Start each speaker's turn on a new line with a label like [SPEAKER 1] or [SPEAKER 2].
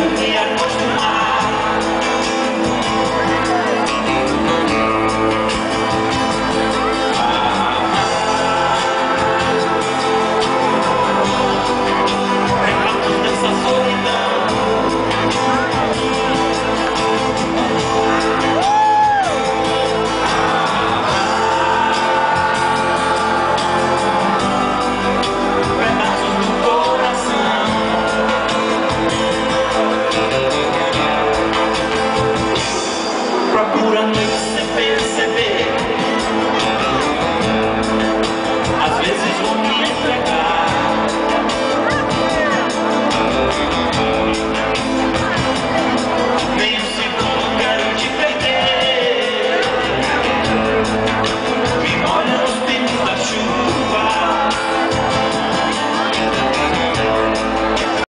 [SPEAKER 1] un día nos procura noite sem perceber.